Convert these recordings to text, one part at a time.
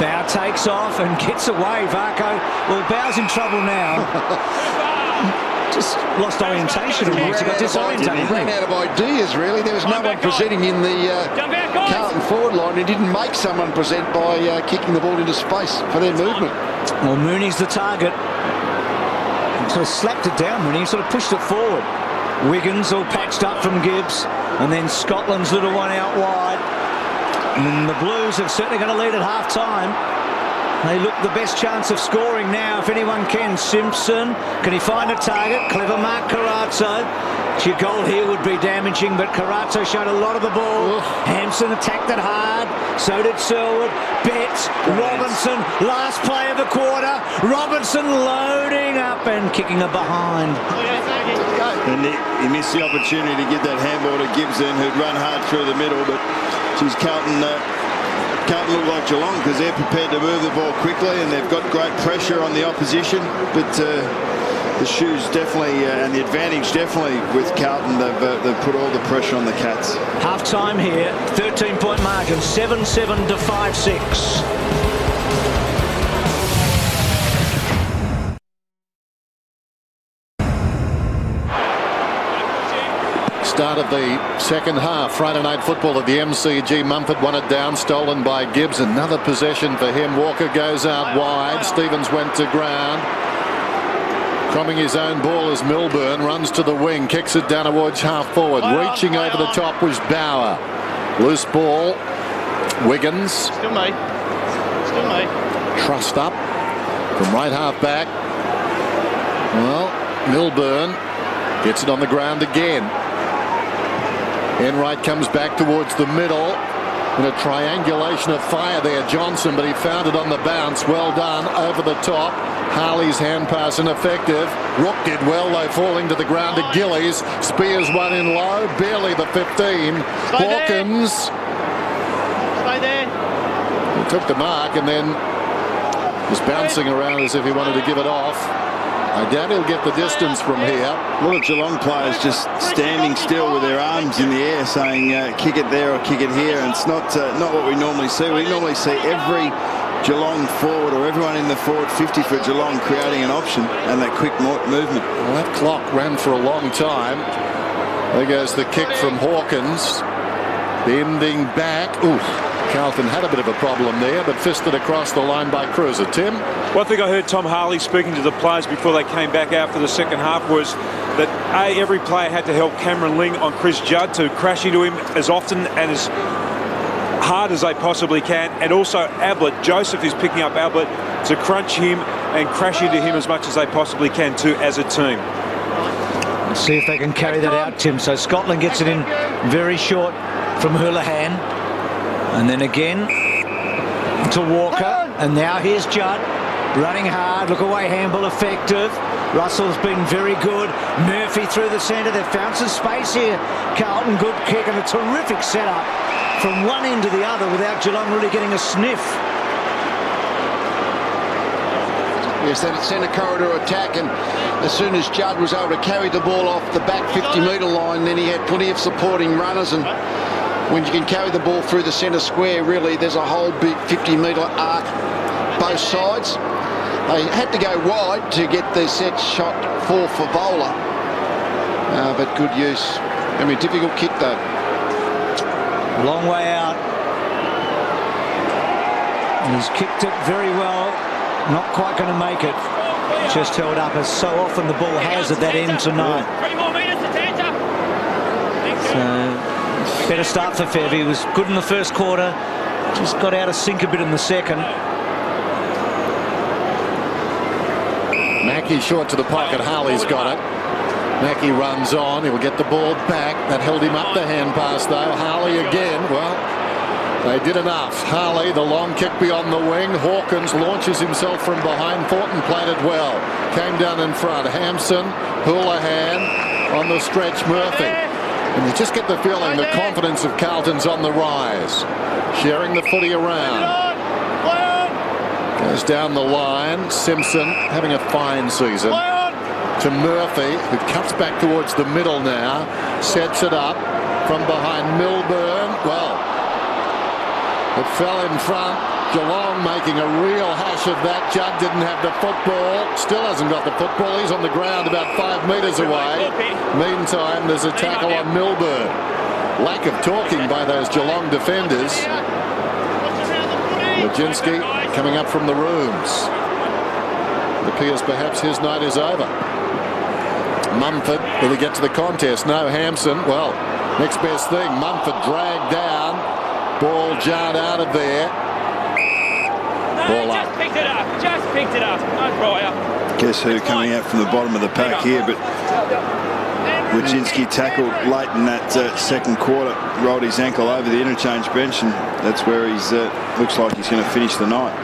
Bow takes off and gets away, Varcoe. Well, Bow's in trouble now. Just lost orientation and once he got disorientated. He ran out of ideas, really. There was no one presenting in the uh, Carlton forward line. He didn't make someone present by uh, kicking the ball into space for their movement. Well, Mooney's the target. Sort of slapped it down, Mooney. He sort of pushed it forward. Wiggins all patched up from Gibbs. And then Scotland's little one out wide. And the Blues are certainly going to lead at half time. They look the best chance of scoring now, if anyone can. Simpson, can he find a target? Clever mark, Carrazzo. Your goal here would be damaging, but Carrazzo showed a lot of the ball. Hampson attacked it hard. So did Selwood. Betts, Robinson, last play of the quarter. Robinson loading up and kicking it behind. And he, he missed the opportunity to give that handball to Gibson, who'd run hard through the middle, but she's Carlton. Uh, can't look like Geelong because they're prepared to move the ball quickly and they've got great pressure on the opposition. But uh, the shoes definitely uh, and the advantage definitely with Carlton. They've, uh, they've put all the pressure on the Cats. Half time here, 13 point margin, 7 7 to 5 6. Start of the second half. Friday night football at the MCG. Mumford won it down, stolen by Gibbs. Another possession for him. Walker goes out wide. Stevens went to ground. Cromming his own ball as Milburn runs to the wing, kicks it down towards half forward. Reaching over the top was Bauer. Loose ball. Wiggins. Still me. Still me. Trust up from right half back. Well, Milburn gets it on the ground again. Enright comes back towards the middle in a triangulation of fire there Johnson but he found it on the bounce well done over the top Harley's hand pass ineffective Rooke did well though falling to the ground to Gillies Spears one in low barely the 15 Hawkins Stay there. he took the mark and then was bouncing around as if he wanted to give it off I doubt he'll get the distance from here. A lot of Geelong players just standing still with their arms in the air saying uh, kick it there or kick it here and it's not uh, not what we normally see. We normally see every Geelong forward or everyone in the forward 50 for Geelong creating an option and that quick movement. Well, that clock ran for a long time. There goes the kick from Hawkins. Bending back. Ooh, Carlton had a bit of a problem there, but fisted across the line by Kreuzer. Tim? One thing I heard Tom Harley speaking to the players before they came back out for the second half was that A, every player had to help Cameron Ling on Chris Judd to crash into him as often and as hard as they possibly can. And also Ablett, Joseph is picking up Ablett to crunch him and crash into him as much as they possibly can too as a team. Let's see if they can carry that out, Tim. So Scotland gets it in very short from Houlihan. And then again to Walker. And now here's Judd running hard. Look away, handball effective. Russell's been very good. Murphy through the centre. They've found some space here. Carlton, good kick and a terrific setup from one end to the other without Geelong really getting a sniff. Yes, that centre corridor attack, and as soon as Judd was able to carry the ball off the back 50 metre line, then he had plenty of supporting runners. And when you can carry the ball through the centre square, really, there's a whole big 50 metre arc both sides. They had to go wide to get the set shot for Fevola, uh, but good use. I mean, difficult kick though. Long way out. And he's kicked it very well. Not quite going to make it. Just held up as so often the ball has at that end tonight. So, better start for Fev. He was good in the first quarter. Just got out of sync a bit in the second. Mackie short to the pocket. Harley's got it. Mackie runs on. He'll get the ball back. That held him up the hand pass, though. Harley again. Well, they did enough. Harley, the long kick beyond the wing. Hawkins launches himself from behind. Thornton played it well. Came down in front. Hampson, Houlihan on the stretch. Murphy. And you just get the feeling the confidence of Carlton's on the rise. Sharing the footy around. Goes down the line. Simpson having a fine season. To Murphy, who cuts back towards the middle now. Sets it up from behind Milburn. Well, it fell in front. Geelong making a real hash of that. Judd didn't have the football. Still hasn't got the football. He's on the ground about five metres away. Meantime, there's a tackle on Milburn. Lack of talking by those Geelong defenders. Wojcinski coming up from the rooms. It appears perhaps his night is over. Mumford, will he get to the contest? No, Hampson. Well, next best thing. Mumford dragged down. Ball jarred out of there. Ball just up. picked it up. Just picked it up. No prior. Guess who coming out from the bottom of the pack here, but Wojcinski tackled late in that uh, second quarter, rolled his ankle over the interchange bench, and that's where he's uh, looks like he's going to finish the night.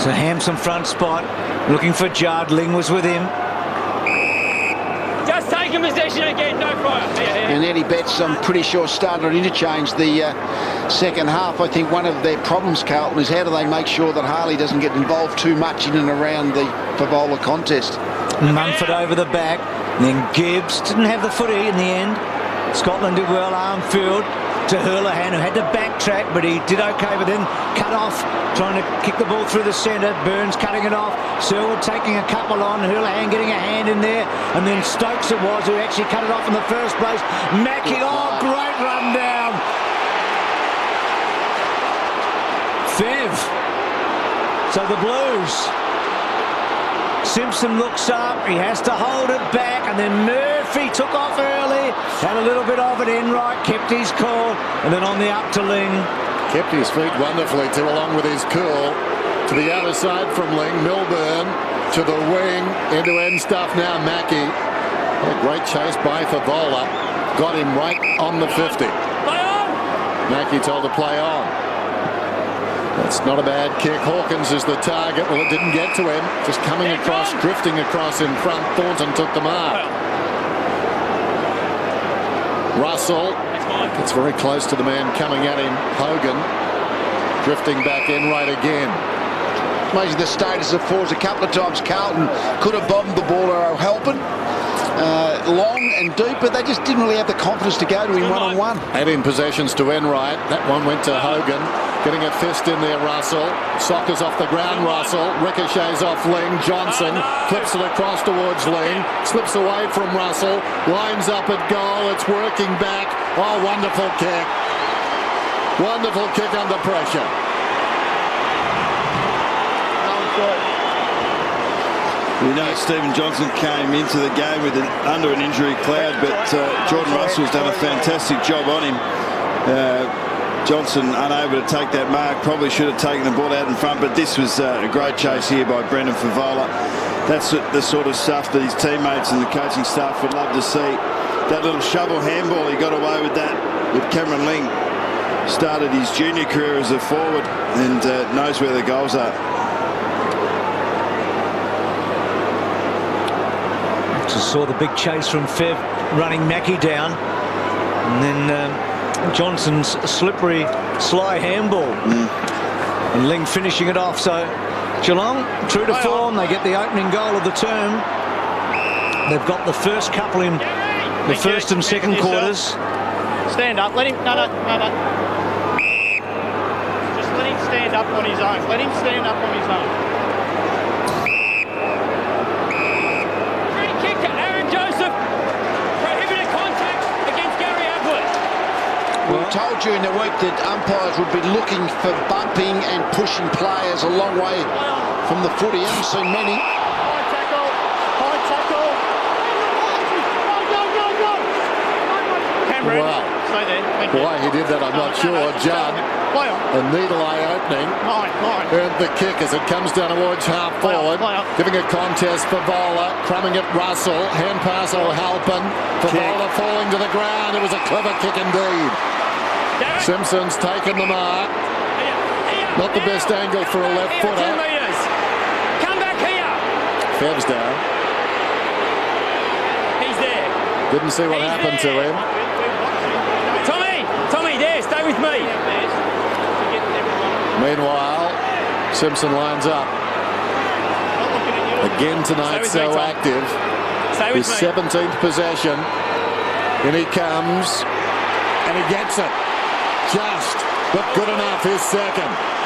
So Hampson front spot, looking for Judd. Ling was with him. Just taking possession again, no prior. Yeah, yeah. And Eddie Betts, I'm pretty sure, started on interchange the uh, second half. I think one of their problems, Carlton, is how do they make sure that Harley doesn't get involved too much in and around the Fevola contest. Mumford over the back. Then Gibbs didn't have the footy in the end. Scotland did well, Armfield to Houlihan, who had to backtrack, but he did okay, but then cut off, trying to kick the ball through the centre. Byrnes cutting it off. Selwood taking a couple on. Houlihan getting a hand in there. And then Stokes it was who actually cut it off in the first place. Mackie, oh, great run down. Fev. So the Blues Simpson looks up, he has to hold it back, and then Murphy took off early, had a little bit of it in right, kept his cool, and then on the up to Ling. Kept his feet wonderfully too, along with his cool. To the other side from Ling, Milburn to the wing, into end stuff now, Mackie. A great chase by Fevola, got him right on the 50. Mackie told to play on. That's not a bad kick. Hawkins is the target. Well, it didn't get to him. Just coming across, drifting across in front. Thornton took the mark. Russell gets very close to the man coming at him. Hogan drifting back in right again. Amazing the status of fours a couple of times. Carlton could have bombed the ball or helping. Uh, long and deep, but they just didn't really have the confidence to go to him one-on-one. -on -one. 18 possessions to Enright. That one went to Hogan. Getting a fist in there, Russell. Sockers off the ground, Russell. Ricochets off Ling. Johnson flips it across towards Ling. Slips away from Russell. Lines up at goal. It's working back. Oh, wonderful kick. Wonderful kick under pressure. We know Stephen Johnson came into the game with an, under an injury cloud, but uh, Jordan Russell's done a fantastic job on him. Uh, Johnson unable to take that mark. Probably should have taken the ball out in front, but this was uh, a great chase here by Brendan Fevola. That's the sort of stuff that his teammates and the coaching staff would love to see. That little shovel handball, he got away with that with Cameron Ling. Started his junior career as a forward and uh, knows where the goals are. Just saw the big chase from Fev running Mackie down. And then um, Johnson's slippery, sly handball. Mm. And Ling finishing it off. So Geelong, true to form, they get the opening goal of the term. They've got the first couple in the first and second quarters. Stand up. Let him. No, no, no, no. Just let him stand up on his own. Let him stand up on his own. Told you in the week that umpires would be looking for bumping and pushing players a long way from the footy. I haven't seen many. High tackle. High tackle. Go, go, go, Cameron. Wow. Why he did that, I'm not sure. Judd, a needle eye opening. Mine, mine. Earned the kick as it comes down towards half forward. Giving a contest Fevola. Crumbing it Russell. Hand pass O'hAilpin. For Vola falling to the ground. It was a clever kick indeed. Simpson's taken the mark. Not the best angle for a left footer. Come back here. Fev's down. He's there. Didn't see what He's happened there. to him. Tommy, Tommy, there, stay with me. Meanwhile, Simpson lines up. Again tonight, so me, active. His 17th possession. In he comes, and he gets it. Just, but good enough, his second.